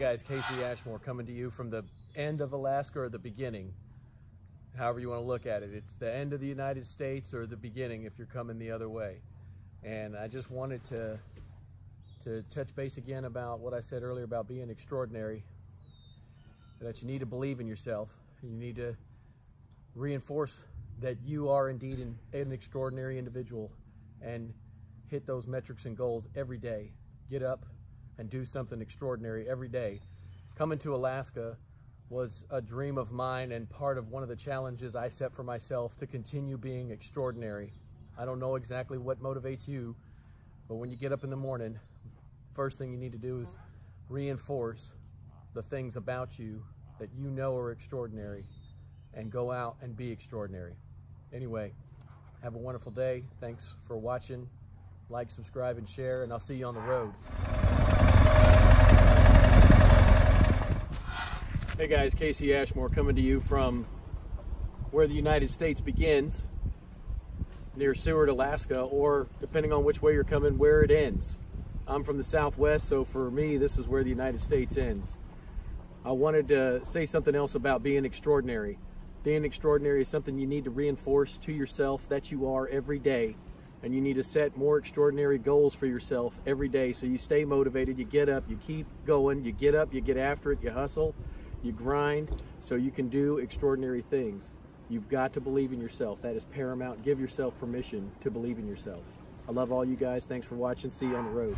guys, KC Ashmore coming to you from the end of Alaska or the beginning, however you want to look at it. It's the end of the United States or the beginning if you're coming the other way. And I just wanted to to touch base again about what I said earlier about being extraordinary. That you need to believe in yourself. You need to reinforce that you are indeed an, an extraordinary individual and hit those metrics and goals every day. Get up, and do something extraordinary every day. Coming to Alaska was a dream of mine and part of one of the challenges I set for myself to continue being extraordinary. I don't know exactly what motivates you, but when you get up in the morning, first thing you need to do is reinforce the things about you that you know are extraordinary and go out and be extraordinary. Anyway, have a wonderful day. Thanks for watching. Like, subscribe, and share, and I'll see you on the road. Hey guys, KC Ashmore coming to you from where the United States begins, near Seward, Alaska, or depending on which way you're coming, where it ends. I'm from the Southwest, so for me, this is where the United States ends. I wanted to say something else about being extraordinary. Being extraordinary is something you need to reinforce to yourself that you are every day and you need to set more extraordinary goals for yourself every day so you stay motivated, you get up, you keep going, you get up, you get after it, you hustle, you grind so you can do extraordinary things. You've got to believe in yourself. That is paramount. Give yourself permission to believe in yourself. I love all you guys. Thanks for watching. See you on the road.